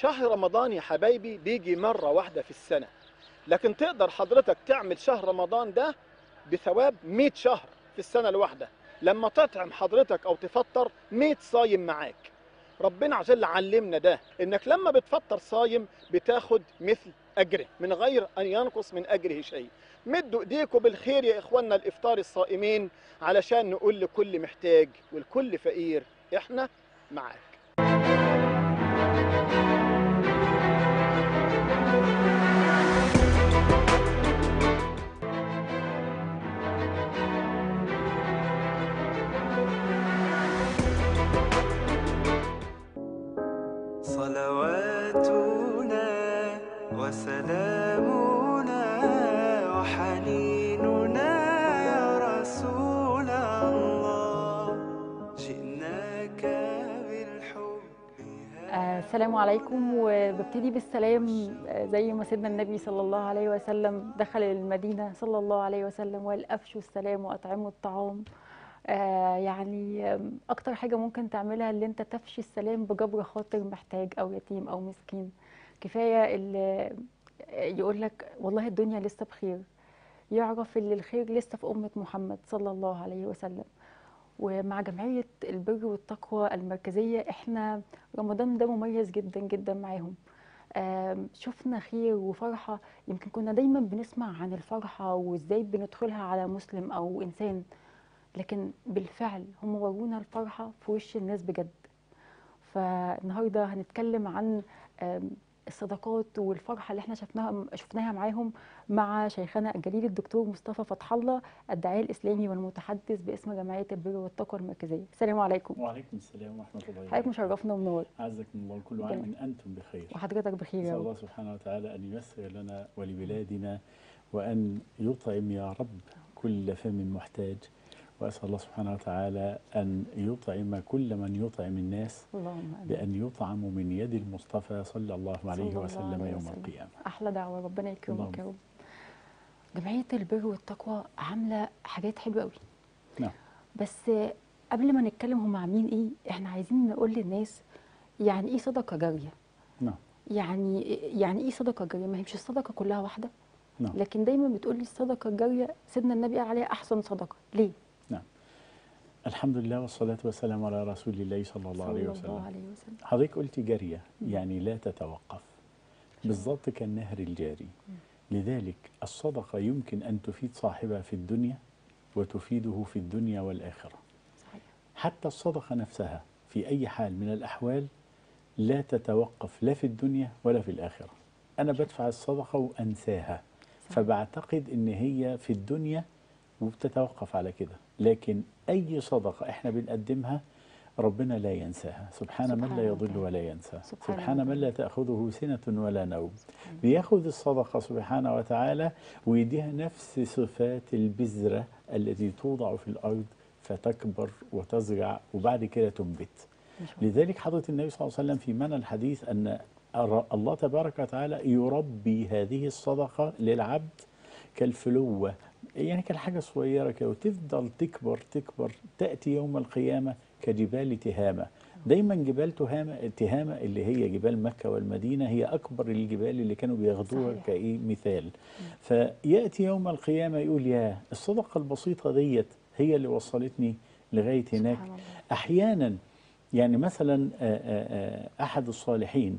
شهر رمضان يا حبايبي بيجي مرة واحدة في السنة. لكن تقدر حضرتك تعمل شهر رمضان ده بثواب 100 شهر في السنة الواحدة. لما تطعم حضرتك أو تفطر 100 صايم معاك. ربنا عز وجل علمنا ده إنك لما بتفطر صايم بتاخد مثل أجره من غير أن ينقص من أجره شيء. مدوا إيديكم بالخير يا إخواننا الإفطار الصائمين علشان نقول لكل محتاج والكل فقير. إحنا معاك. صلواتنا وسلامنا وحنيننا يا رسول الله. جئناك بالحب. آه، السلام عليكم وببتدي بالسلام آه، زي ما سيدنا النبي صلى الله عليه وسلم دخل المدينة صلى الله عليه وسلم وقال أفشوا السلام وأطعموا الطعام. آه، يعني آم، أكتر حاجة ممكن تعملها اللي أنت تفشي السلام بجبر خاطر محتاج أو يتيم أو مسكين. كفاية اللي يقول لك والله الدنيا لسه بخير. يعرف اللي الخير لسه في أمة محمد صلى الله عليه وسلم. ومع جمعية البر والتقوى المركزية إحنا رمضان ده مميز جدا جدا معاهم. آم، شفنا خير وفرحة. يمكن كنا دايما بنسمع عن الفرحة وإزاي بندخلها على مسلم أو إنسان. لكن بالفعل هم ورونا الفرحة في وش الناس بجد. فالنهاردة هنتكلم عن آم، الصدقات والفرحة اللي إحنا شفناها شفناها معاهم مع شيخنا الجليل الدكتور مصطفى فتح الله الداعية الإسلامي والمتحدث باسم جمعية البر والتقوى المركزية. السلام عليكم. وعليكم السلام ورحمة الله حضرتك مشرفنا ومنور أعزكم الله كل عام أنتم بخير. وحضرتك بخير يا رب. الله سبحانه وتعالى أن ييسر لنا ولبلادنا وأن يطعم يا رب كل فم محتاج. وأسأل الله سبحانه وتعالى أن يطعم كل من يطعم الناس بأن يطعموا من يد المصطفى صلى الله عليه صلى الله وسلم عليه يوم وسلم. القيامة. أحلى دعوة ربنا يكرمك يا. رب. جمعية البر والتقوى عاملة حاجات حلوة قوي نعم. بس قبل ما نتكلم هم عاملين إيه إحنا عايزين نقول للناس يعني إيه صدقة جارية؟ نعم. يعني يعني إيه صدقة جارية؟ ما هي مش الصدقة كلها واحدة. نعم. لكن دايما بتقول لي الصدقة الجارية سيدنا النبي قال عليها أحسن صدقة. ليه؟ الحمد لله والصلاة والسلام على رسول الله صلى الله عليه صلى وسلم. الله عليه وسلم. حضرتك قلتي جارية يعني لا تتوقف. بالضبط كالنهر الجاري. لذلك الصدقة يمكن أن تفيد صاحبها في الدنيا وتفيده في الدنيا والآخرة. صحيح. حتى الصدقة نفسها في أي حال من الأحوال لا تتوقف لا في الدنيا ولا في الآخرة. أنا بدفع الصدقة وأنساها. صحيح. فبعتقد إن هي في الدنيا وبتتوقف على كده لكن أي صدقة إحنا بنقدمها ربنا لا ينساها سبحان من لا يضل. ولا ينسى سبحانه سبحان من. لا تأخذه سنة ولا نوم بيأخذ الصدقة سبحانه وتعالى ويديها نفس صفات البذرة التي توضع في الأرض فتكبر وتزرع وبعد كده تنبت. لذلك حضرة النبي صلى الله عليه وسلم في معنى الحديث أن الله تبارك وتعالى يربي هذه الصدقة للعبد كالفلوة يعني كالحاجة صغيرة كده وتفضل تكبر تكبر تأتي يوم القيامة كجبال تهامة. دايما جبال تهامة تهامة اللي هي جبال مكة والمدينة هي أكبر الجبال اللي كانوا بياخدوها. كإيه مثال. فيأتي يوم القيامة يقول يا الصدقة البسيطة ديت هي اللي وصلتني لغاية هناك. أحيانا يعني مثلا آه، آه، آه، أحد الصالحين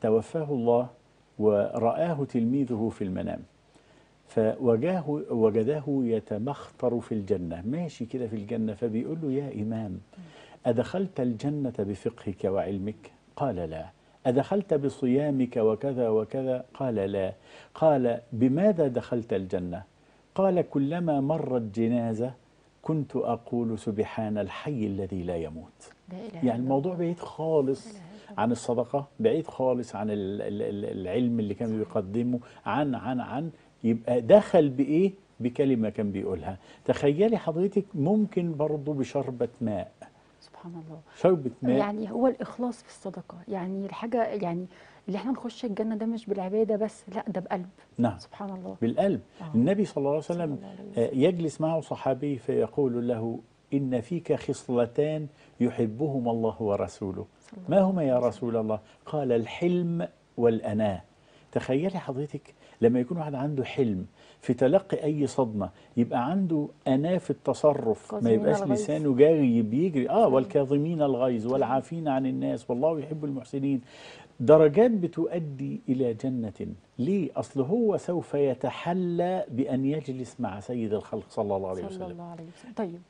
توفاه الله ورآه تلميذه في المنام. فوجاه وجده يتمخطر في الجنة. ماشي كده في الجنة فبيقول له يا إمام أدخلت الجنة بفقهك وعلمك؟ قال لا. أدخلت بصيامك وكذا وكذا؟ قال لا. قال بماذا دخلت الجنة؟ قال كلما مرت جنازة كنت أقول سبحان الحي الذي لا يموت. يعني الموضوع. بعيد خالص. عن الصدقة بعيد خالص عن ال- ال- ال- العلم اللي كان بيقدمه عن عن عن يبقى دخل بإيه؟ بكلمة كان بيقولها. تخيلي حضرتك ممكن برضه بشربة ماء. سبحان الله. شربة ماء. يعني هو الإخلاص في الصدقة. يعني الحاجة يعني اللي إحنا نخش الجنة ده مش بالعبادة بس لا ده بقلب. نعم. سبحان الله. بالقلب. آه. النبي صلى الله عليه وسلم الله آه، يجلس معه صحابي فيقول له إن فيك خصلتان يحبهما الله ورسوله. ما هما يا رسول الله؟ قال الحلم والأناة. تخيلي حضرتك لما يكون واحد عنده حلم في تلقي أي صدمة يبقى عنده أناة في التصرف ما يبقاش الغيظ. لسانه جاري بيجري آه. والكاظمين الغيظ والعافين عن الناس والله يحب المحسنين درجات بتؤدي إلى جنة ليه؟ أصل هو سوف يتحلى بأن يجلس مع سيد الخلق صلى الله عليه صلى وسلم الله عليه وسلم طيب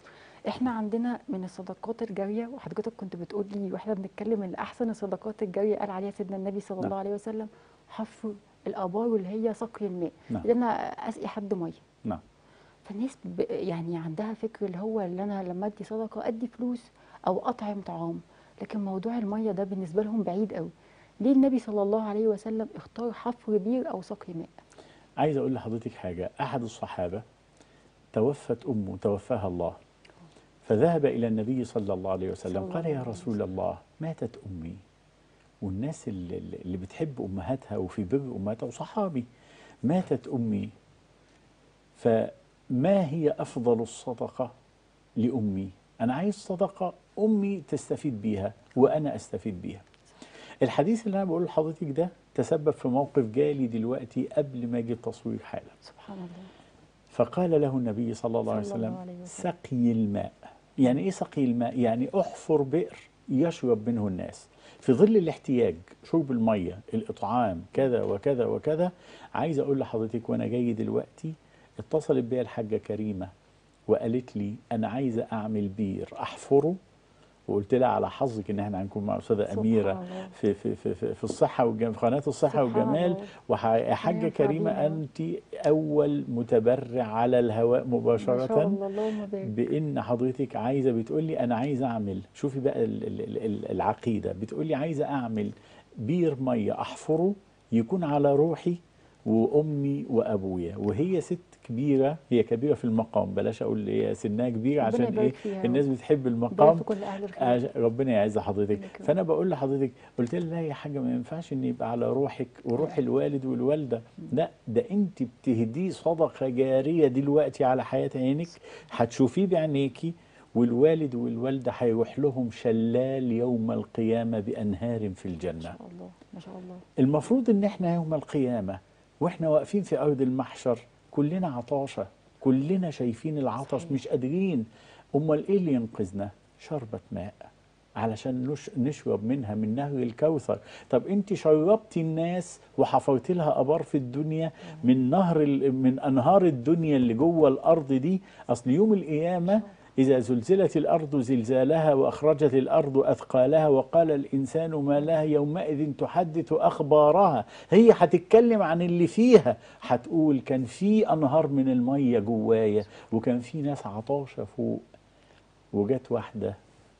إحنا عندنا من الصدقات الجارية وحضرتك كنت بتقول لي وإحنا بنتكلم إن أحسن الصدقات الجارية قال عليها سيدنا النبي صلى نعم. الله عليه وسلم حفر الآبار اللي هي سقي الماء. نعم. اللي أنا أسقي حد مية. نعم. فالناس. يعني عندها فكر اللي هو اللي أنا لما أدي صدقة أدي فلوس أو أطعم طعام. لكن موضوع المية ده بالنسبة لهم بعيد قوي ليه النبي صلى الله عليه وسلم اختار حفر بير أو سقي ماء؟ عايز أقول لحضرتك حاجة. أحد الصحابة توفت أمه توفاها الله. فذهب إلى النبي صلى الله عليه وسلم قال يا رسول الله ماتت أمي. والناس اللي, اللي بتحب أمهاتها وفي بر أمهاتها وصحابي ماتت أمي. فما هي أفضل الصدقة لأمي؟ أنا عايز صدقة أمي تستفيد بيها وأنا أستفيد بيها. الحديث اللي أنا بقول لحضرتك ده تسبب في موقف جالي دلوقتي قبل ما أجي التصوير حالا. سبحان الله. فقال له النبي صلى الله عليه وسلم. سقي الماء. يعني إيه سقي الماء؟ يعني أحفر بئر. يشرب منه الناس. في ظل الاحتياج شرب المية الإطعام كذا وكذا وكذا عايز أقول لحضرتك وأنا جاي دلوقتي اتصلت بيا الحاجة كريمة وقالت لي أنا عايزة أعمل بير أحفره وقلت لها على حظك إن إحنا هنكون مع أستاذة أميرة. في في في في, في الصحة والجمال في قناة الصحة والجمال الله. وحاجه ينفع كريمة. انت أول متبرع على الهواء ما شاء مباشره الله اللهم بارك بإن حضرتك عايزة بتقول لي أنا عايزه أعمل شوفي بقى ال- ال- ال- العقيدة بتقول لي عايزة أعمل بير مية أحفره يكون على روحي وأمي وأبويا. وهي ست كبيرة هي كبيرة في المقام. بلاش أقول هي سنها كبير عشان إيه؟ الناس. بتحب المقام. كل الخير. عش- ربنا يعز حضرتك. فأنا بقول لحضرتك قلت لها لا يا حاجة ما ينفعش إن يبقى على روحك وروح الوالد والوالدة. لا ده أنت بتهديه صدقة جارية دلوقتي على حياة عينك. هتشوفيه بعينيكي والوالد والوالدة هيروح لهم شلال يوم القيامة بأنهار في ما الجنه شاء الله ما شاء الله. المفروض إن إحنا يوم القيامة وإحنا واقفين في أرض المحشر كلنا عطاشة كلنا شايفين العطش صحيح. مش قادرين. أمال إيه اللي ينقذنا؟ شربة ماء علشان نش نشرب منها من نهر الكوثر. طب أنت شربتي الناس وحفرت لها أبار في الدنيا من نهر ال- من أنهار الدنيا اللي جوه الأرض دي؟ أصل يوم القيامة إذا زلزلت الأرض زلزالها وأخرجت الأرض أثقالها وقال الإنسان ما لها يومئذ تحدث أخبارها. هي هتتكلم عن اللي فيها. هتقول كان في أنهار من المية جوايا وكان في ناس عطاشة فوق. وجت واحدة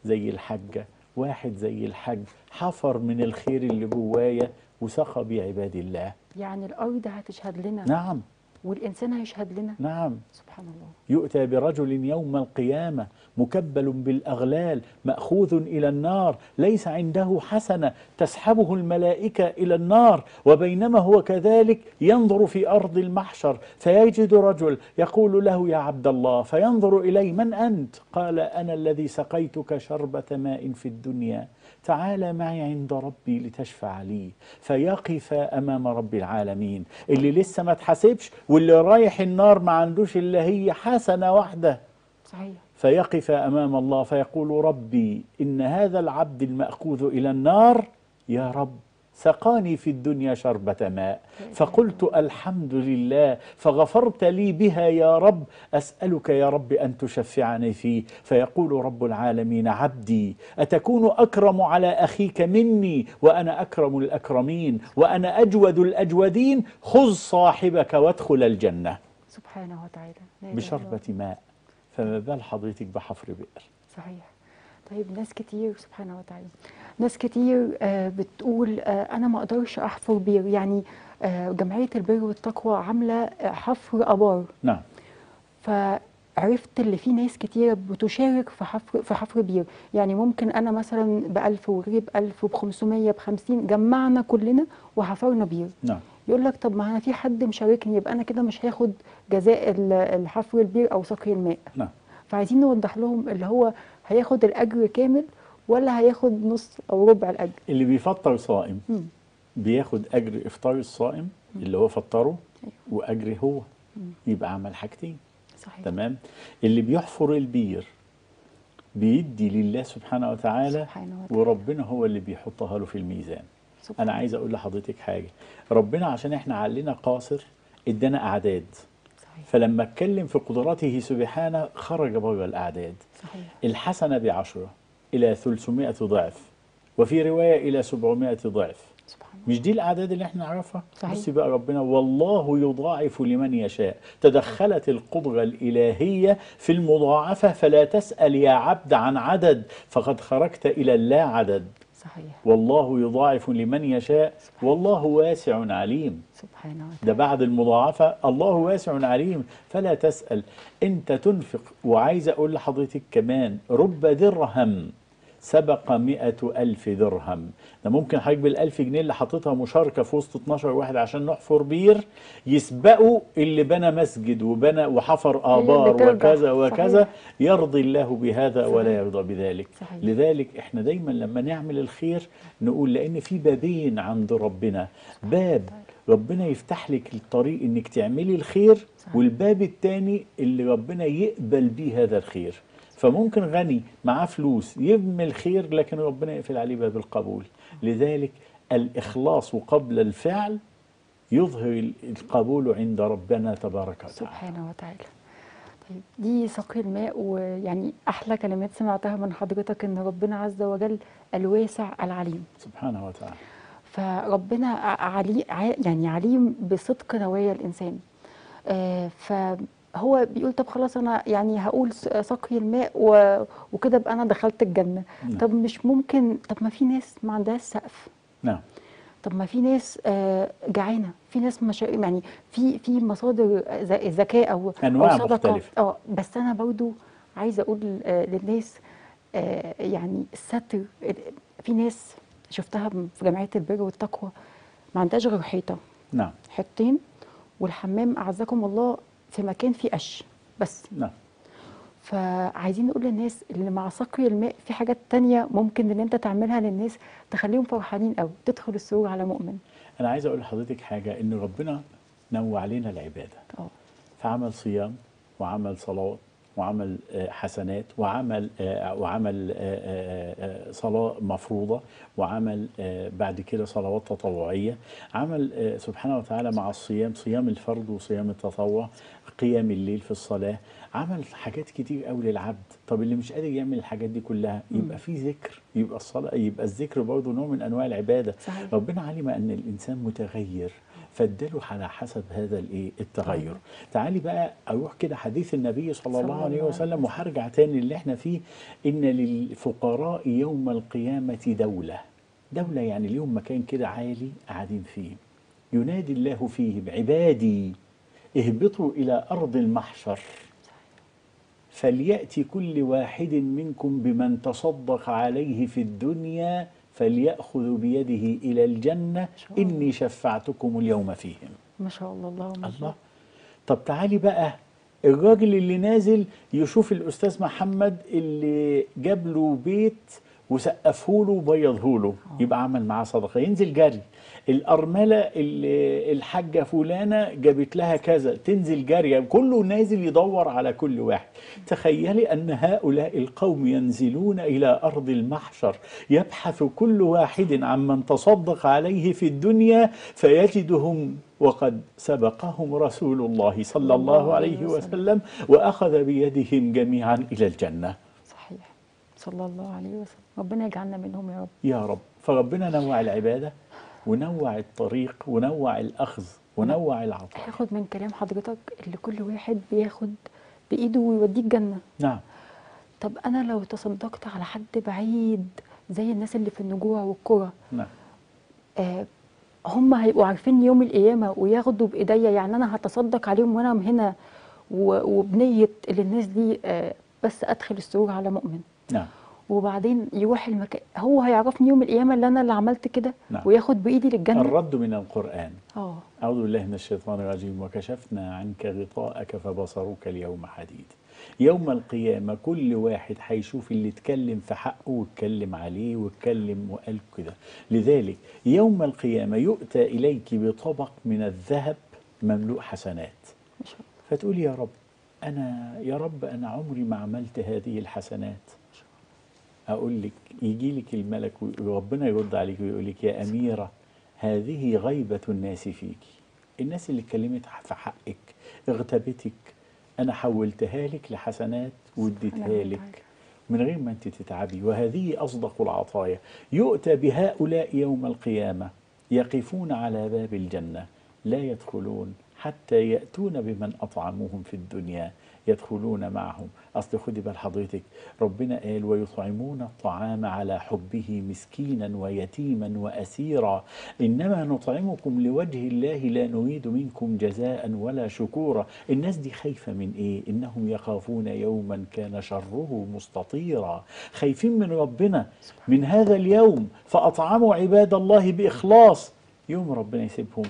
زي الحجة واحد زي الحج حفر من الخير اللي جوايا وسقى بعباد الله. يعني الأرض هتشهد لنا. نعم. والإنسان هيشهد لنا. نعم. سبحان الله. يؤتى برجل يوم القيامة مكبل بالأغلال مأخوذ إلى النار ليس عنده حسنة تسحبه الملائكة إلى النار وبينما هو كذلك ينظر في أرض المحشر فيجد رجل يقول له يا عبد الله فينظر إليه من أنت؟ قال أنا الذي سقيتك شربة ماء في الدنيا. تعال معي عند ربي لتشفع لي. فيقف أمام رب العالمين. اللي لسه ما اتحاسبش واللي رايح النار ما عندوش إلا هي حسنة واحدة. صحيح. فيقف أمام الله فيقول ربي إن هذا العبد المأخوذ إلى النار يا رب سقاني في الدنيا شربة ماء. فقلت الحمد لله فغفرت لي بها يا رب. أسألك يا رب أن تشفعني فيه. فيقول رب العالمين عبدي أتكون أكرم على أخيك مني؟ وأنا أكرم الأكرمين. وأنا أجود الأجودين. خذ صاحبك وادخل الجنة. سبحانه وتعالى. بشربة ماء. فما بال حضرتك بحفر بئر. صحيح. طيب ناس كتير سبحانه وتعالى. ناس كتير آه، بتقول آه، أنا ما أقدرش أحفر بير. يعني آه، جمعية البر والتقوى عاملة حفر أبار. نعم. فعرفت اللي في ناس كتير بتشارك في حفر في حفر بير. يعني ممكن أنا مثلا ب 1000 وغيري ب 1000 وب 500 ب 50 جمعنا كلنا وحفرنا بير. نعم. يقول لك طب ما أنا في حد مشاركني يبقى أنا كده مش هاخد جزاء ال- الحفر البير أو سقي الماء. نعم. فعايزين نوضح لهم اللي هو هياخد الأجر كامل ولا هياخد نص أو ربع الأجر. اللي بيفطر صائم مم. بياخد أجر إفطار الصائم اللي هو فطره أيوة. وأجر هو. يبقى عمل حاجتين. صحيح. تمام؟ اللي بيحفر البير بيدي لله سبحانه وتعالى سبحانه وتعالى. وربنا هو اللي بيحطها له في الميزان. سبحان أنا عايز أقول لحضرتك حاجة. ربنا عشان إحنا عقلنا قاصر إدانا أعداد. صحيح. فلما اتكلم في قدراته سبحانه خرج بره الأعداد. صحيح. الحسنة بعشرة. إلى 300 ضعف وفي رواية إلى 700 ضعف. سبحان مش دي الأعداد اللي إحنا نعرفها. بصي بقى ربنا والله يضاعف لمن يشاء. تدخلت القدره الإلهية في المضاعفة فلا تسأل يا عبد عن عدد فقد خرجت إلى اللا عدد. صحيح. والله يضاعف لمن يشاء والله واسع عليم. سبحانه وتعالى ده بعد المضاعفة. الله واسع عليم. فلا تسأل. أنت تنفق. وعايز أقول لحضرتك كمان رب درهم. سبق مئة ألف درهم ده ممكن حضرتك بالألف جنيه اللي حاططها مشاركة في وسط 12 واحد عشان نحفر بير يسبقوا اللي بنى مسجد وبنى وحفر آبار. وكذا وكذا صحيح. يرضي الله بهذا ولا صحيح. يرضى بذلك صحيح. لذلك إحنا دايما لما نعمل الخير نقول لأن في بابين عند ربنا باب ربنا يفتح لك الطريق إنك تعملي الخير صحيح. والباب الثاني اللي ربنا يقبل بيه هذا الخير فممكن غني معاه فلوس يبني الخير لكن ربنا يقفل عليه باب القبول. لذلك الإخلاص قبل الفعل يظهر القبول عند ربنا تبارك وتعالى. سبحانه وتعالى. طيب دي سقي الماء ويعني أحلى كلمات سمعتها من حضرتك إن ربنا عز وجل الواسع العليم. سبحانه وتعالى. فربنا علي يعني عليم بصدق نوايا الإنسان. آه، فهو بيقول طب خلاص أنا يعني هقول سقي الماء وكده ابقى أنا دخلت الجنة. نعم. طب مش ممكن طب ما في ناس ما عندهاش سقف. نعم. طب ما في ناس آه، جعانة. في ناس مش يعني في في مصادر ذكاء أو أنواع أو صدقه مختلفة. آه بس أنا برضو عايزة أقول آه، للناس آه، يعني الستر في ناس شفتها في جمعية البر والتقوى ما عندهاش غير حيطة. نعم. حيطتين. والحمام أعزكم الله في مكان فيه قش بس. نعم. فعايزين نقول للناس اللي مع سقي الماء في حاجات تانية ممكن إن أنت تعملها للناس تخليهم فرحانين قوي تدخل السرور على مؤمن. أنا عايز أقول لحضرتك حاجة إن ربنا نوع علينا العبادة. آه. فعمل صيام وعمل صلاة وعمل آه، حسنات وعمل آه، وعمل آه، صلاة مفروضة وعمل بعد كده صلوات تطوعية. عمل سبحانه وتعالى مع الصيام صيام الفرض وصيام التطوع قيام الليل في الصلاة. عمل حاجات كتير قوي للعبد. طب اللي مش قادر يعمل الحاجات دي كلها يبقى في ذكر يبقى الصلاة يبقى الذكر برضه نوع من أنواع العبادة. صحيح. ربنا علم أن الإنسان متغير. فاداله على حسب هذا الايه التغير. تعالي بقى أروح كده حديث النبي صلى الله عليه وسلم وهرجع تاني اللي إحنا فيه. إن للفقراء يوم القيامة دولة. دولة يعني ليهم مكان كده عالي قاعدين فيه. ينادي الله فيه بعبادي اهبطوا إلى أرض المحشر. فليأتي كل واحد منكم بمن تصدق عليه في الدنيا فليأخذ بيده إلى الجنة. شاء الله. إني شفعتكم اليوم فيهم. ما شاء الله اللهم الله. طب تعالي بقى الراجل اللي نازل يشوف الأستاذ محمد اللي جاب له بيت وسقفه له وبيضه له. يبقى عمل معاه صدقة. ينزل جري. الأرملة اللي الحاجة فلانة جابت لها كذا تنزل جارية كله نازل يدور على كل واحد. تخيلي أن هؤلاء القوم ينزلون إلى أرض المحشر يبحث كل واحد عن من تصدق عليه في الدنيا فيجدهم وقد سبقهم رسول الله صلى الله عليه وسلم وأخذ بيدهم جميعا إلى الجنة. صحيح. صلى الله عليه وسلم. ربنا يجعلنا منهم يا رب. يا رب. فربنا نوع العبادة. ونوع الطريق ونوع الأخذ ونوع العطاء. هاخد من كلام حضرتك اللي كل واحد بياخد بإيده ويوديه الجنة. نعم. طب أنا لو تصدقت على حد بعيد زي الناس اللي في النجوع والقرى نعم. آه هم هيبقوا عارفين يوم القيامة وياخدوا بإيديا يعني أنا هتصدق عليهم وأنا هنا و- وبنية اللي الناس دي آه بس أدخل السرور على مؤمن. نعم. وبعدين يروح المكان. هو هيعرفني يوم القيامة اللي أنا اللي عملت كده نعم. وياخد بإيدي للجنة. الرد من القرآن. آه. أعوذ بالله من الشيطان الرجيم. وكشفنا عنك غطاءك فبصرك اليوم حديد. يوم القيامة كل واحد هيشوف اللي اتكلم في حقه واتكلم عليه واتكلم وقال كده. لذلك يوم القيامة يؤتى إليك بطبق من الذهب مملوء حسنات. فتقول يا رب أنا يا رب أنا عمري ما عملت هذه الحسنات. أقول لك يجي لك الملك وربنا يرد عليك ويقول لك يا أميرة هذه غيبة الناس فيك. الناس اللي اتكلمت في حقك اغتابتك أنا حولتها لك لحسنات واديتها لك من غير ما أنت تتعبي. وهذه أصدق العطايا. يؤتى بهؤلاء يوم القيامة يقفون على باب الجنة لا يدخلون حتى يأتون بمن أطعموهم في الدنيا. يدخلون معهم. أصل خدي بال حضرتك ربنا قال ويطعمون الطعام على حبه مسكينا ويتيما وأسيرا. إنما نطعمكم لوجه الله لا نريد منكم جزاء ولا شكورا. الناس دي خايفة من إيه؟ إنهم يخافون يوما كان شره مستطيرا. خايفين من ربنا من هذا اليوم. فأطعموا عباد الله بإخلاص. يوم ربنا يسيبهم.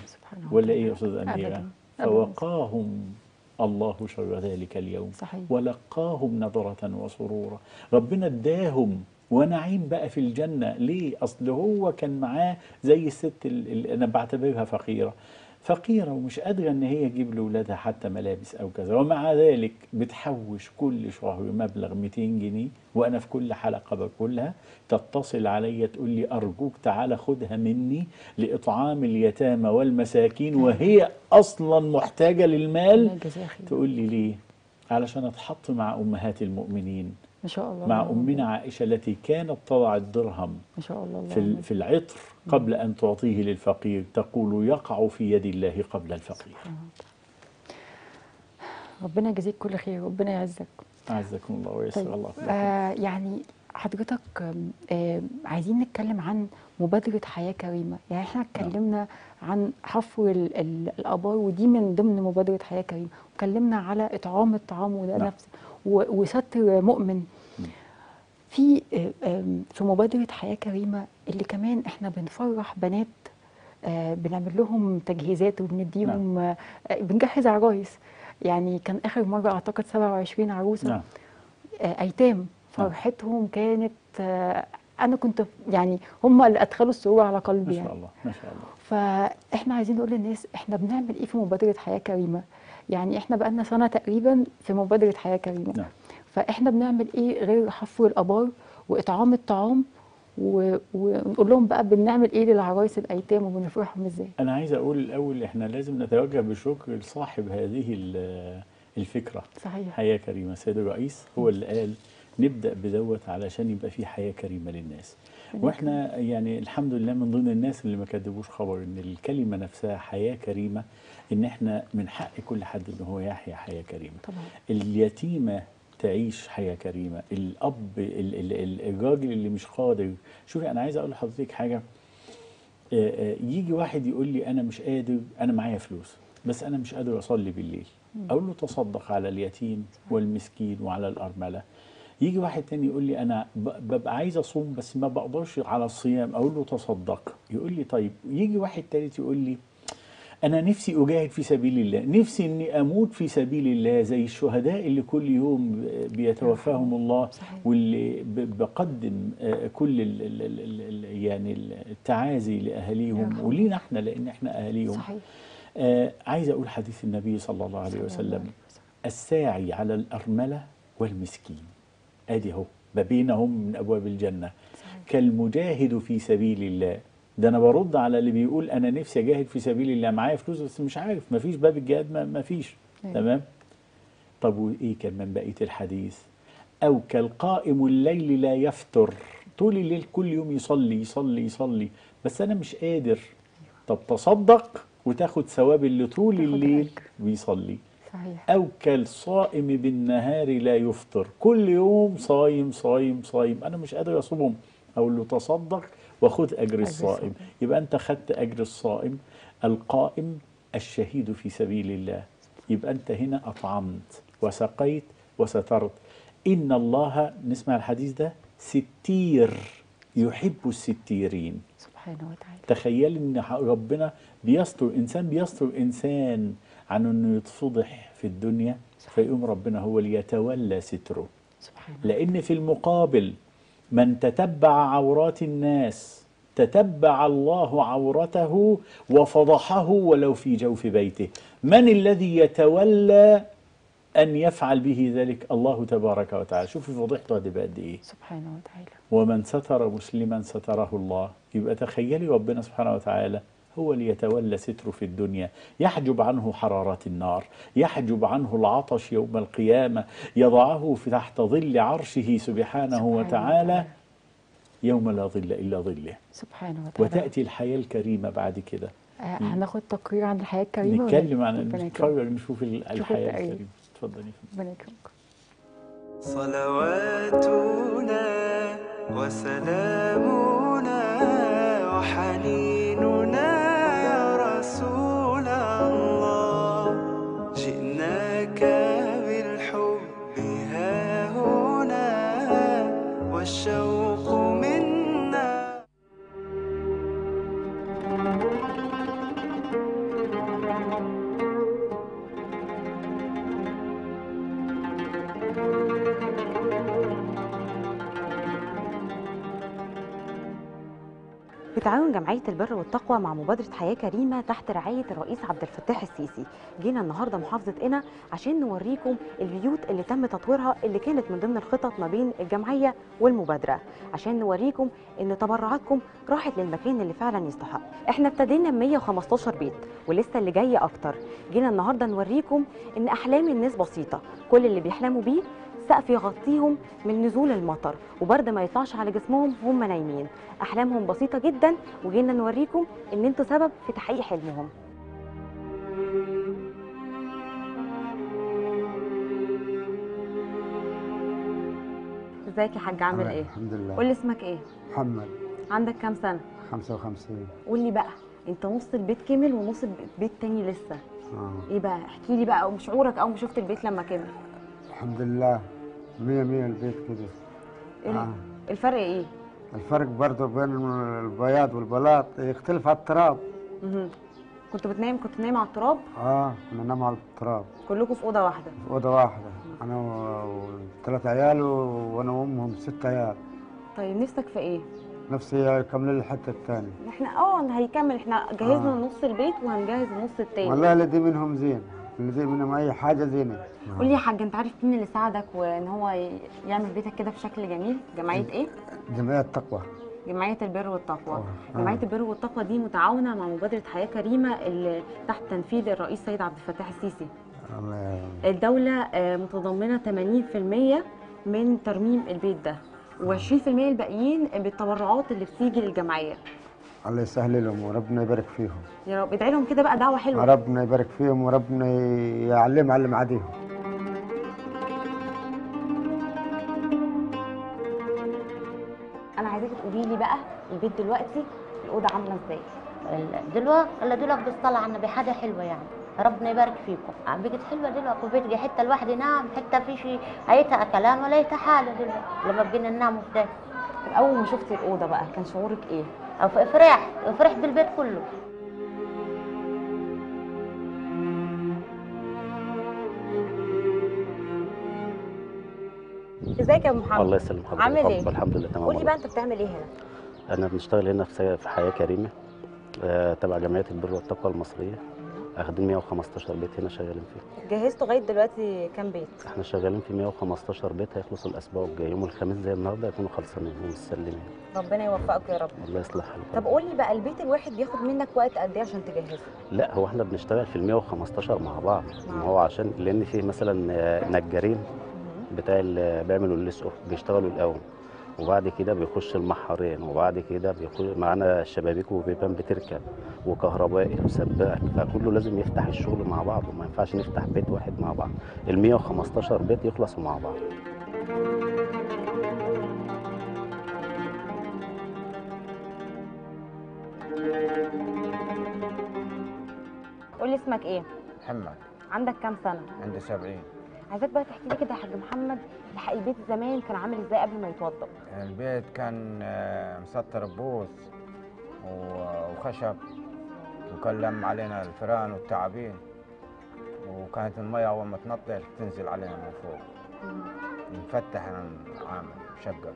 ولا وتعالى. يا أستاذ أميرة؟ أبداً. فوقاهم. الله شر ذلك اليوم. صحيح. ولقاهم نظرة وسرورا. ربنا اداهم ونعيم بقى في الجنة. ليه؟ أصل هو كان معاه زي الست اللي أنا بعتبرها فقيرة. فقيرة ومش قادرة إن هي تجيب لأولادها حتى ملابس أو كذا. ومع ذلك بتحوش كل شهر مبلغ 200 جنيه وأنا في كل حلقة بقولها تتصل عليا تقول لي أرجوك تعالى خدها مني لإطعام اليتامى والمساكين وهي أصلا محتاجة للمال. تقول لي ليه؟ علشان أتحط مع أمهات المؤمنين. ما شاء الله. مع اللهم أمنا عائشة التي كانت تضع الدرهم ما شاء الله. في في العطر قبل أن تعطيه للفقير. تقول يقع في يد الله قبل الفقير. ربنا يجزيك كل خير ربنا يعزك. أعزكم الله ويسر طيب الله آه يعني حضرتك آه عايزين نتكلم عن مبادرة حياة كريمة. يعني إحنا اتكلمنا عن حفر ال- ال- الآبار ودي من ضمن مبادرة حياة كريمة. واتكلمنا على إطعام الطعام وده نعم. نفس و- وستر مؤمن. في آه، في مبادرة حياة كريمة اللي كمان إحنا بنفرح بنات آه، بنعمل لهم تجهيزات وبنديهم آه، آه، بنجهز عرايس. يعني كان آخر مرة أعتقد 27 عروسة نعم. أيتام. فرحتهم كانت أنا كنت يعني هم اللي أدخلوا السرور على ما قلبي شاء يعني. الله ما شاء الله. فإحنا عايزين نقول للناس إحنا بنعمل إيه في مبادرة حياة كريمة؟ يعني إحنا بقالنا سنة تقريبا في مبادرة حياة كريمة. نعم. فإحنا بنعمل إيه غير حفر الابار وإطعام الطعام و... ونقول لهم بقى بنعمل إيه للعرايس الأيتام وبنفرحهم إزاي؟ أنا عايز أقول الأول إحنا لازم نتوجه بالشكر لصاحب هذه ال- الفكرة. صحيح. حياة كريمة. سيد الرئيس هو اللي قال نبدأ بدوت علشان يبقى في حياة كريمة للناس. وإحنا يعني الحمد لله من ضمن الناس اللي ما كدبوش خبر إن الكلمة نفسها حياة كريمة إن إحنا من حق كل حد إن هو يحيا حياة كريمة. طبعا. اليتيمة تعيش حياة كريمة. الأب ال- ال- ال- الراجل اللي مش قادر. شوفي أنا عايز أقول لحضرتك حاجة. يجي واحد يقول لي أنا مش قادر أنا معايا فلوس بس أنا مش قادر أصلي بالليل. أقول له تصدق على اليتيم والمسكين وعلى الأرملة. يجي واحد تاني يقول لي أنا ببقى عايز أصوم بس ما بقدرش على الصيام. أقول له تصدق. يقول لي طيب. يجي واحد تالت يقول لي أنا نفسي أجاهد في سبيل الله. نفسي إني أموت في سبيل الله زي الشهداء اللي كل يوم بيتوفاهم الله صحيح. واللي بقدم آه، كل ال ال ال ال ال يعني التعازي لأهاليهم يرحمهم. ولينا إحنا لأن إحنا أهاليهم. صحيح. آه عايز أقول حديث النبي صلى الله عليه وسلم. الساعي على الأرملة والمسكين. أدي أهو ما بينهم من أبواب الجنة. صحيح. كالمجاهد في سبيل الله. ده أنا برد على اللي بيقول أنا نفسي اجاهد في سبيل الله معايا فلوس بس مش عارف ما فيش باب الجهاد ما- ما فيش. أيوة. تمام؟ طب وإيه كمان بقية الحديث؟ أو كالقائم الليل لا يفتر طول الليل كل يوم يصلي يصلي يصلي بس أنا مش قادر. طب تصدق وتاخد ثواب اللي طول الليل. بيصلي صحيح. أو كالصائم بالنهار لا يفطر كل يوم صايم صايم صايم أنا مش قادر أصوم أقول له تصدق وخذ أجر الصائم. يبقى أنت خدت أجر الصائم. القائم الشهيد في سبيل الله. يبقى أنت هنا أطعمت وسقيت وسترت. إن الله نسمع الحديث ده ستير. يحب الستيرين. سبحانه وتعالى. تخيل إن ربنا بيستر إنسان بيستر إنسان عن إنه يتفضح في الدنيا فيقوم ربنا هو اللي يتولى ستره. سبحان الله لأن في المقابل من تتبع عورات الناس تتبع الله عورته وفضحه ولو في جوف بيته. من الذي يتولى أن يفعل به ذلك؟ الله تبارك وتعالى. شوفي فضيحته هتبقى قد إيه. سبحانه وتعالى. ومن ستر مسلما ستره الله. يبقى تخيلي ربنا سبحانه وتعالى هو اللي يتولى ستره في الدنيا. يحجب عنه حرارات النار. يحجب عنه العطش يوم القيامة. يضعه في تحت ظل عرشه سبحانه وتعالى. يوم لا ظل إلا ظله. سبحانه وتعالى. وتأتي الحياة الكريمة بعد كده. آه، هناخد تقرير عن الحياة الكريمة نتكلم عن. نتفرج نشوف ال- الحياة التقرير. الكريمة. يكرمك. صلواتنا وسلامنا وحنيننا Thank you. بتعاون جمعية البر والتقوى مع مبادرة حياة كريمة تحت رعاية الرئيس عبد الفتاح السيسي. جينا النهاردة محافظة قنا عشان نوريكم البيوت اللي تم تطويرها اللي كانت من ضمن الخطط ما بين الجمعية والمبادرة. عشان نوريكم إن تبرعاتكم راحت للمكان اللي فعلا يستحق. إحنا ابتدينا ب 115 بيت ولسه اللي جاي أكتر. جينا النهاردة نوريكم إن أحلام الناس بسيطة. كل اللي بيحلموا بيه سقف يغطيهم من نزول المطر وبرد ما يطلعش على جسمهم وهم نايمين. أحلامهم بسيطة جدا وجينا نوريكم إن أنتوا سبب في تحقيق حلمهم. إزيك يا حاج؟ عامل إيه؟ الحمد لله. قول لي اسمك إيه؟ محمد. عندك كام سنة؟ 55 قول لي بقى أنت نص البيت كمل ونص البيت تاني لسه. آه. إيه بقى احكي لي بقى شعورك أول ما شفت البيت لما كمل. الحمد لله. مية مية البيت كده. آه. الفرق إيه؟ الفرق برضه بين البياض والبلاط يختلف على التراب. مهم. كنت بتنام كنت نايم على التراب؟ آه كنا ننام على التراب. كلكم في أوضة واحدة؟ في أوضة واحدة. أنا وثلاث عيال وأنا وأمهم ست عيال. طيب نفسك في إيه؟ نفسي يكملوا لي الحتة الثانية إحنا آه هيكمل. إحنا جهزنا آه. نص البيت وهنجهز النص التاني. والله اللي دي منهم زين. اللي دي منهم أي حاجة زينة. قول لي يا حاج أنت عارف مين اللي ساعدك وإن هو يعمل بيتك كده بشكل جميل؟ جمعية إيه؟ جمعية التقوى. جمعية البر والتقوى. آه. جمعية البر والتقوى دي متعاونة مع مبادرة حياة كريمة اللي تحت تنفيذ الرئيس سيد عبد الفتاح السيسي. الله. الدولة آه، متضمنة 80% من ترميم البيت ده و20% الباقيين بالتبرعات اللي بتيجي للجمعية. الله يسهل لهم وربنا يبارك فيهم. يا رب ادعي لهم كده بقى دعوة حلوة. ربنا يبارك فيهم وربنا يعلم على اللي معاديهم أنا عايزاكي تقولي لي بقى البيت دلوقتي الأوضة عاملة إزاي؟ دلوقتي الا دلوقتي بيطلع عنا بحاجة حلوة يعني. ربنا يبارك فيكم. عم بقت حلوة دلوقتي وبيت حتة الواحد ينام حتة في شيء هيتا اكلان ولا هيتا حالة دلوقتي لما بقينا ننام في ده أول ما شفتي الأوضة بقى كان شعورك إيه؟ أو ف- فرحت فرحت بالبيت كله. إزيك يا ابو محمد؟ الله يسلم حضرتك. عامل إيه؟ الحمد لله تمام قولي بقى. أنت بتعمل إيه هنا؟ أنا بنشتغل هنا في في حياة كريمة آه، تبع جمعية البر والتقوى المصرية. اخدين 115 بيت هنا شغالين فيه. جهزتوا لغاية دلوقتي كام بيت؟ إحنا شغالين في 115 بيت هيخلصوا الأسبوع الجاي. يوم الخميس زي النهارده يكونوا خلصانين ومسلمين ربنا يوفقك يا رب. الله يصلح حالك طب قولي بقى البيت الواحد بياخد منك وقت قد إيه عشان تجهزه؟ لا هو إحنا بنشتغل في ال 115 مع بعض. ما هو عشان لأن في مثلا نجارين بتاع بيعملوا اللسقف بيشتغلوا الأول. وبعد كده بيخش المحارين وبعد كده بيخش معانا شبابيك وبيبان بتركب وكهربائي وسباك فكله لازم يفتح الشغل مع بعض وما ينفعش نفتح بيت واحد مع بعض. ال 115 بيت يخلصوا مع بعض. قولي اسمك إيه؟ محمد. عندك كام سنة؟ عنده 70 عايزاك بقى تحكي لي كده يا حاج محمد البيت زمان كان عامل إزاي قبل ما يتوضب؟ البيت كان آه، مسطر ببوس و- وخشب وكان لم علينا الفيران والتعابين وكانت المية أول ما تنطر تنزل علينا من فوق. نفتح العامل مشقق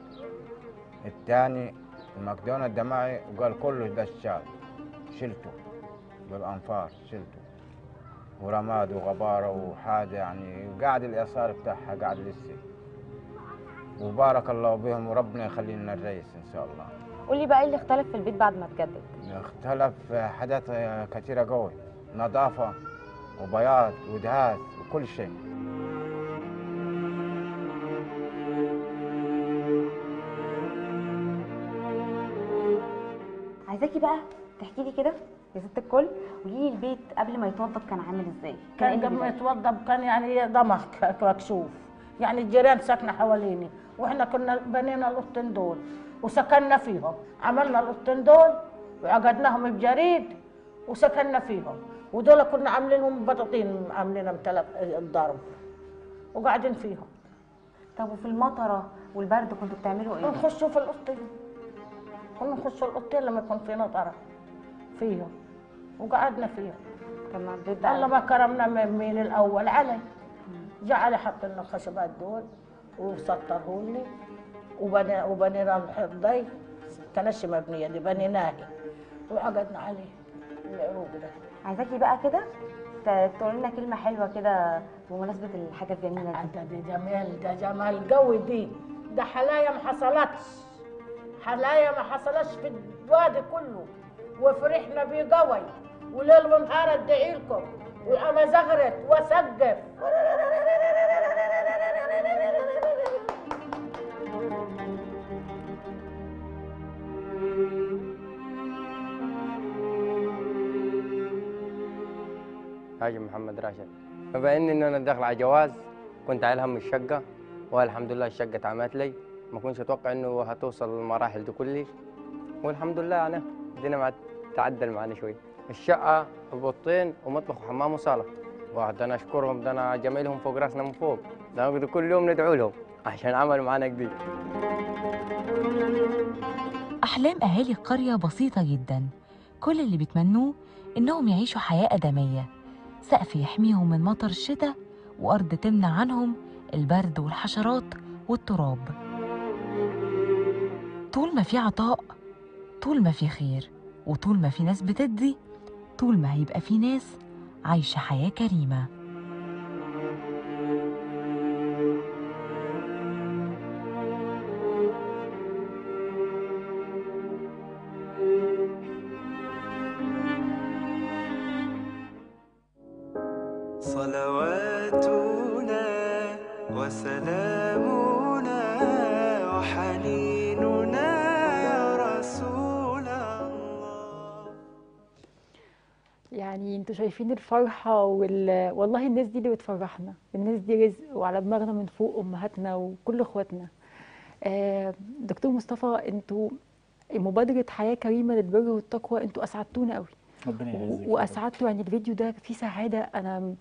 الثاني الماكدونالد ده معي وقال كله ده الشال. شلته بالأنفار شلته. ورماد وغبارة وحاجة يعني قاعد الإيصال بتاعها قاعد لسه. وبارك الله بهم وربنا يخلي لنا الرئيس إن شاء الله. قولي بقى إيه اللي اختلف في البيت بعد ما اتجدد اختلف حاجات كثيرة قوي نظافة وبياض ودهاس وكل شيء. عايزاكي بقى تحكي لي كده؟ يا ست الكل قولي لي البيت قبل ما يتوضب كان عامل إزاي؟ كان إيه قبل ما؟ يتوضب كان يعني ضمك مكشوف. يعني الجيران ساكنة حواليني وإحنا كنا بنينا الاوضتين دول وسكننا فيهم. عملنا الاوضتين دول وعقدناهم بجريد وسكننا فيهم. ودول كنا عاملينهم بطاطين عاملينهم تلات الضرب وقاعدين فيهم. طب وفي المطرة والبرد كنتوا بتعملوا إيه؟ ونخشوا في الاوضتين كنا نخشوا الاوضتين لما يكون في نطرة فيهم. وقعدنا ما البيت الله ما كرمنا من مين الأول علي. جعل حط لنا الخشبات دول وسطرهولي وبني وبنينا الحيط دي كانش مبنية دي بنيناه وقعدنا عليه. العروق ده. عايزاكي بقى كده ت- تقولي لنا كلمة حلوة كده بمناسبة الحاجة الجميلة دي. أنت دي جمال ده جمال قوي دي. ده حلايا ما حصلتش. حلايا ما حصلتش في الوادي كله. وفرحنا بيه قوي. وليل ونهار ادعي لكم وأنا زغرت واسقف هاجم محمد راشد بما إني إن أنا داخل على جواز كنت عايل هم الشقة والحمد لله الشقة اتعملت لي ما كنتش أتوقع إنه هتوصل للمراحل دي كلها والحمد لله يعني الدنيا تعدل معنا شوي الشقة بوطين ومطبخ وحمام وصالة. واحد أنا أشكرهم ده أنا جميلهم فوق رأسنا من فوق. ده نقدر كل يوم ندعو لهم عشان عملوا معنا كده أحلام أهالي القرية بسيطة جدا. كل اللي بيتمنوه إنهم يعيشوا حياة آدمية. سقف يحميهم من مطر الشتاء وأرض تمنع عنهم البرد والحشرات والتراب. طول ما في عطاء طول ما في خير وطول ما في ناس بتدي طول ما هيبقى في ناس عايشة حياة كريمة. شايفين الفرحة وال... والله الناس دي اللي بتفرحنا الناس دي رزق وعلى دماغنا من فوق أمهاتنا وكل إخواتنا آه دكتور مصطفى أنتوا مبادرة حياة كريمة للبر والتقوى أنتوا أسعدتونا قوي ربنا يعزك. وأسعدتوا يعني الفيديو ده فيه سعادة أنا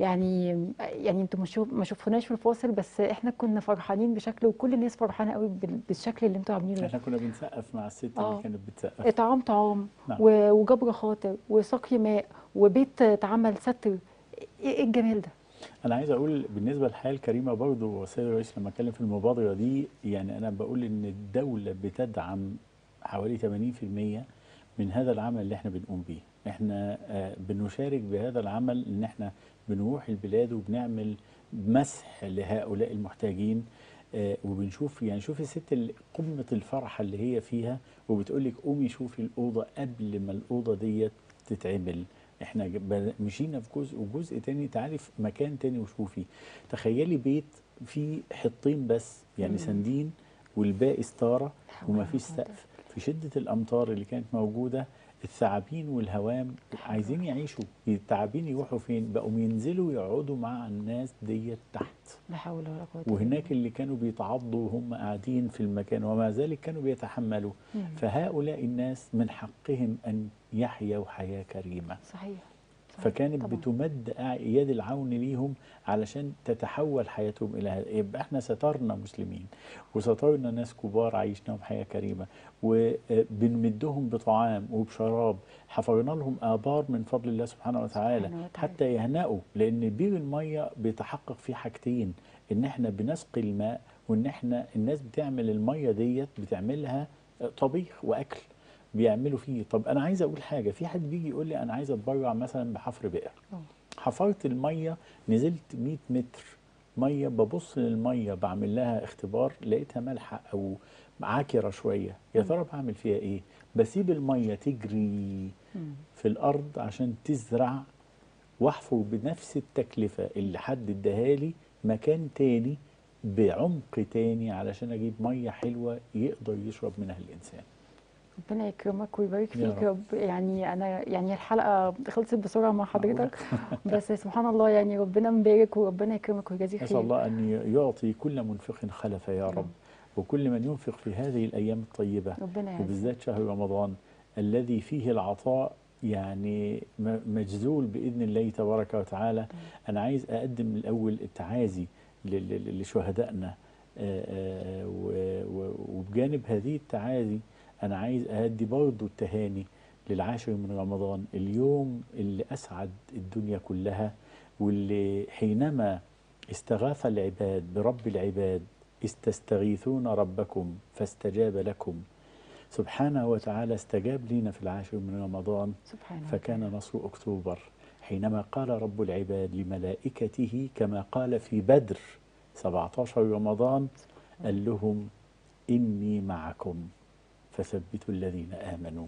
يعني يعني أنتوا ما شوف- ما شفتوناش في الفاصل بس إحنا كنا فرحانين بشكل وكل الناس فرحانة قوي بال- بالشكل اللي أنتوا عاملينه. إحنا كنا بنسقف مع الست آه. اللي كانت بتسقف إطعام طعام نعم. وجبر خاطر وسقي ماء وبيت اتعمل ستر إيه إيه الجمال ده؟ أنا عايز أقول بالنسبة للحياة الكريمة برضه السيد الرئيس لما اتكلم في المبادرة دي يعني أنا بقول إن الدولة بتدعم حوالي 80% من هذا العمل اللي إحنا بنقوم بيه. إحنا آه، بنشارك بهذا العمل إن إحنا بنروح البلاد وبنعمل مسح لهؤلاء المحتاجين آه، وبنشوف يعني شوفي الست قمة الفرحة اللي هي فيها وبتقول لك قومي شوفي الأوضة قبل ما الأوضة ديت تتعمل. إحنا مشينا في جزء وجزء تاني تعالي في مكان تاني وشوفي تخيلي بيت فيه حطين بس يعني مم. سندين والباقي ستارة وما فيش سقف. في شدة الأمطار اللي كانت موجودة الثعابين والهوام عايزين يعيشوا. الثعابين يروحوا فين؟ بقوا ينزلوا يقعدوا مع الناس ديت تحت. لا حول ولا إلا وهناك اللي كانوا بيتعضوا وهم قاعدين في المكان ومع ذلك كانوا بيتحملوا. فهؤلاء الناس من حقهم أن يحيوا حياة كريمة. صحيح. فكانت طبعاً. بتمد يد العون ليهم علشان تتحول حياتهم إلى هذا يبقى إحنا سترنا مسلمين وسترنا ناس كبار عيشناهم حياة كريمة وبنمدهم بطعام وبشراب حفرنا لهم آبار من فضل الله سبحانه وتعالى سبحانه وتعالى. حتى يهنأوا لأن بير المية بيتحقق فيه حاجتين إن إحنا بنسقي الماء وإن إحنا الناس بتعمل المية ديت بتعملها طبيخ وأكل بيعملوا فيه طب أنا عايز أقول حاجة في حد بيجي يقول لي أنا عايز أتبرع مثلا بحفر بئر حفرت المية نزلت 100 متر مية ببص للمية بعمل لها اختبار لقيتها مالحة أو عاكرة شوية. يا ترى بعمل فيها إيه؟ بسيب المية تجري في الأرض عشان تزرع وأحفر بنفس التكلفة اللي حد اداها لي مكان تاني بعمق تاني علشان أجيب مية حلوة يقدر يشرب منها الإنسان. ربنا يكرمك ويبارك فيك. يا رب. يعني أنا يعني الحلقة خلصت بسرعة مع حضرتك. بس سبحان الله يعني ربنا مبارك وربنا يكرمك ويجازيك خير. الله أن يعطي كل منفق خلفا يا رب وكل من ينفق في هذه الأيام الطيبة. ربنا. وبالذات شهر رمضان الذي فيه العطاء يعني مجزول بإذن الله تبارك وتعالى. أنا عايز أقدم الأول التعازي لشهدائنا. آه، آه، و- وبجانب هذه التعازي أنا عايز أهدي برضو التهاني للعاشر من رمضان اليوم اللي أسعد الدنيا كلها واللي حينما استغاث العباد برب العباد استستغيثون ربكم فاستجاب لكم. سبحانه وتعالى استجاب لنا في العاشر من رمضان سبحانه فكان نصر أكتوبر. حينما قال رب العباد لملائكته كما قال في بدر 17 رمضان قال لهم إني معكم. فثبتوا الذين آمنوا.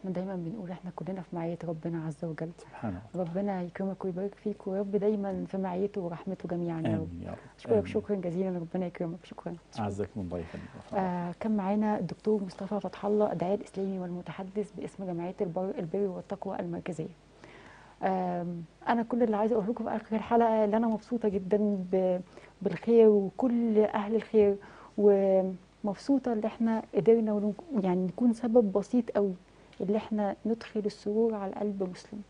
إحنا دايما بنقول إحنا كلنا في معية ربنا عز وجل. سبحانه ربنا يكرمك ويبارك فيك ويا رب دايما في معيته ورحمته جميعا يا رب. آمين يا رب. أشكرك. شكرا جزيلا ربنا يكرمك. شكرا. أعزكم الله يخليك آه كان معانا الدكتور مصطفى فتح الله الداعية الإسلامي والمتحدث باسم جمعية البر, البر والتقوى المركزية. آم، أنا كل اللي عايزه أقول لكم في آخر الحلقة إن أنا مبسوطة جدا بالخير وكل أهل الخير ومبسوطه ان إحنا قدرنا يعني نكون سبب بسيط قوي اللي إحنا ندخل السرور على قلب مسلم.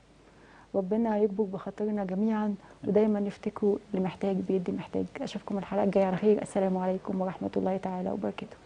ربنا يكبر بخاطرنا جميعا ودايما نفتكروا اللي محتاج بيدي محتاج. أشوفكم الحلقة الجاية على خير. السلام عليكم ورحمة الله تعالى وبركاته.